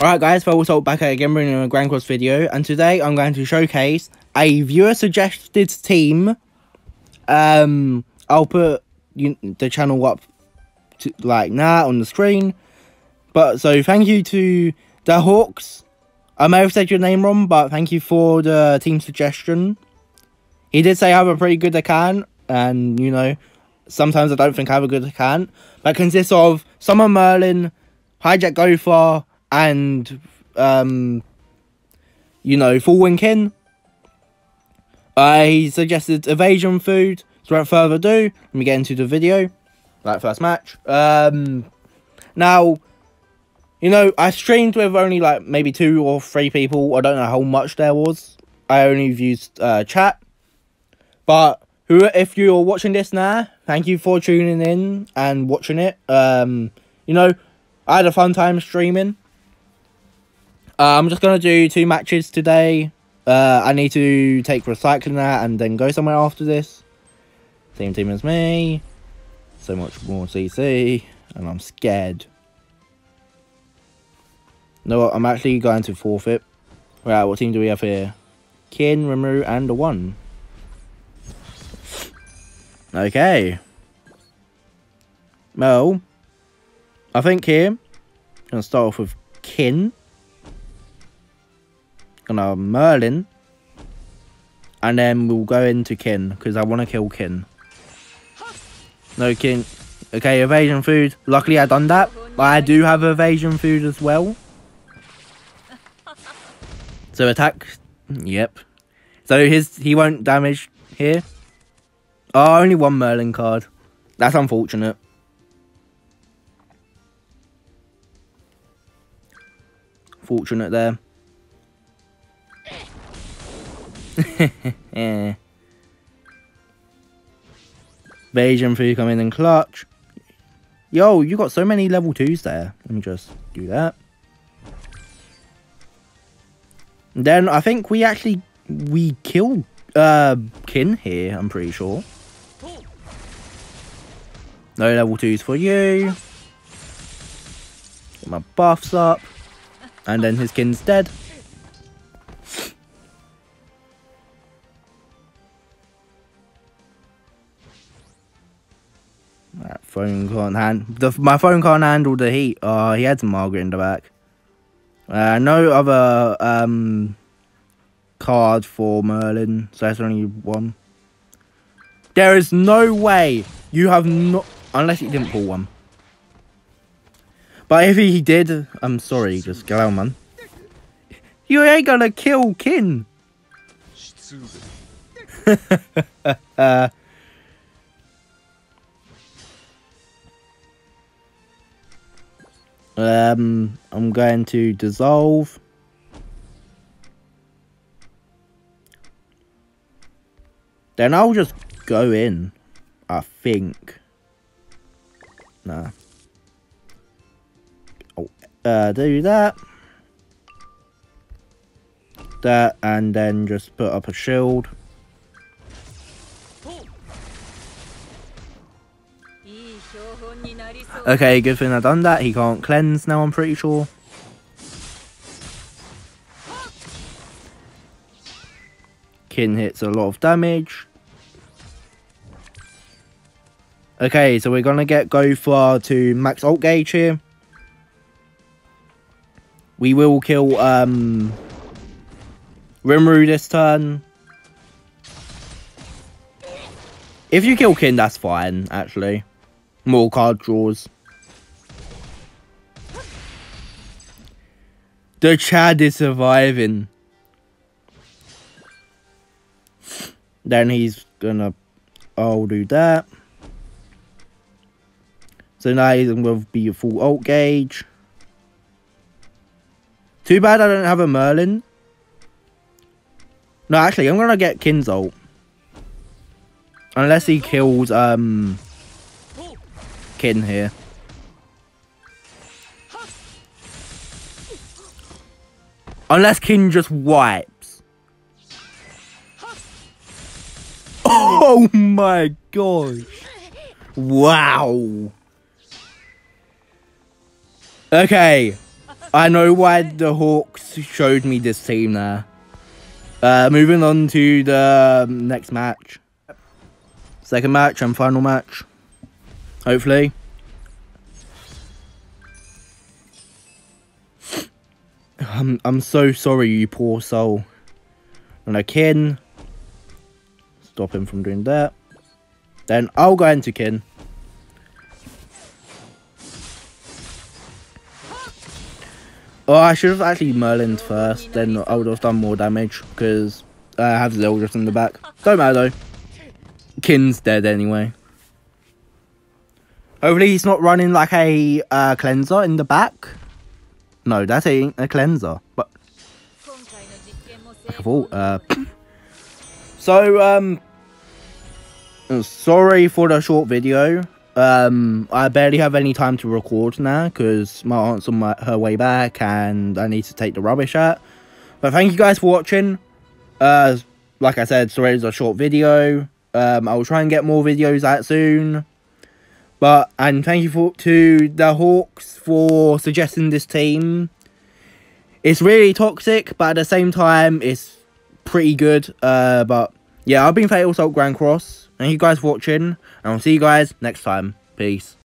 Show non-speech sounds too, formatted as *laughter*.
Alright guys, Full back again bringing a Grand Cross video and today I'm going to showcase a viewer suggested team. Um, I'll put you, the channel up to, like now on the screen. But so thank you to the Hawks. I may have said your name wrong, but thank you for the team suggestion. He did say I have a pretty good account and you know, sometimes I don't think I have a good account. That consists of Summer Merlin, Hijack Gowther, and um, you know, full winking. Uh, he suggested evasion food. So without further ado, let me get into the video. Like first match. Um, now, you know, I streamed with only like maybe two or three people. I don't know how much there was. I only used uh, chat. But who, if you're watching this now, thank you for tuning in and watching it. Um, you know, I had a fun time streaming. Uh, I'm just going to do two matches today. Uh, I need to take recycling that and then go somewhere after this. Same team as me. So much more CC. And I'm scared. No, I'm actually going to forfeit. Right, what team do we have here? King, Rimuru, and the one. Okay. Well, I think here, I'm going to start off with King gonna Merlin. And then we'll go into King, because I want to kill King. No King. Okay, evasion food. Luckily I done that. But I do have evasion food as well. So attack. Yep. So his he won't damage here. Oh, only one Merlin card. That's unfortunate. Fortunate there. Evasion for you come in and clutch. Yo, you got so many level 2s there. Let me just do that. then I think we actually, we killed uh, King here, I'm pretty sure. No level 2s for you. Get my buffs up. And then his King's dead. Phone hand the my phone can't handle the heat. Oh, he had some Margaret in the back. Uh, no other um card for Merlin, so that's only one. There is no way you have not unless he didn't pull one. But if he did, I'm sorry, just go out, man. You ain't gonna kill King. *laughs* uh, Um, I'm going to dissolve. Then I'll just go in, I think. Nah. Oh, uh, do that. That, and then just put up a shield. Okay, good thing I done that. He can't cleanse now, I'm pretty sure. King hits a lot of damage. Okay, so we're gonna get Gowther to max ult gauge here. We will kill um Rimuru this turn. If you kill King, that's fine, actually. More card draws. The Chad is surviving. Then he's gonna... I'll do that. So now he's gonna be a full ult gauge. Too bad I don't have a Merlin. No, actually, I'm gonna get King's ult. Unless he kills, um in here. Unless King just wipes. Oh my gosh. Wow. Okay. I know why the Hawks showed me this team there. Uh, moving on to the next match. Second match and final match. Hopefully. I'm, I'm so sorry, you poor soul. And I can stop him from doing that. Then I'll go into King. Oh, I should have actually Merlined first, then I would have done more damage, because I have Zeldris in the back. Don't matter though. King's dead anyway. Hopefully he's not running like a uh, cleanser in the back. No, that ain't a cleanser. But I thought. Uh, *coughs* so um, sorry for the short video. Um, I barely have any time to record now because my aunt's on my, her way back and I need to take the rubbish out. But thank you guys for watching. Uh, like I said, sorry it's a short video. Um, I will try and get more videos out soon. But, and thank you for, to the Hawks for suggesting this team. It's really toxic, but at the same time, it's pretty good. Uh, but, yeah, I've been Fatal Assault Grand Cross. Thank you guys for watching, and I'll see you guys next time. Peace.